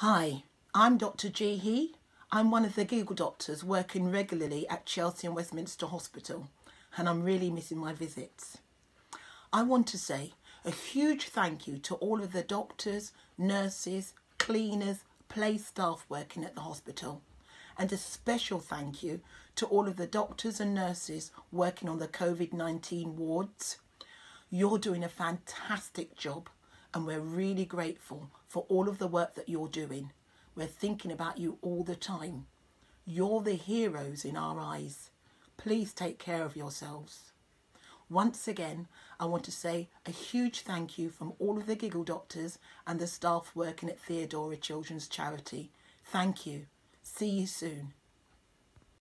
Hi, I'm Dr. G. I'm one of the Giggle doctors working regularly at Chelsea and Westminster Hospital, and I'm really missing my visits. I want to say a huge thank you to all of the doctors, nurses, cleaners, play staff working at the hospital, and a special thank you to all of the doctors and nurses working on the COVID 19 wards. You're doing a fantastic job, and we're really grateful for all of the work that you're doing. We're thinking about you all the time. You're the heroes in our eyes. Please take care of yourselves. Once again, I want to say a huge thank you from all of the giggle doctors and the staff working at Theodora Children's Charity. Thank you. See you soon.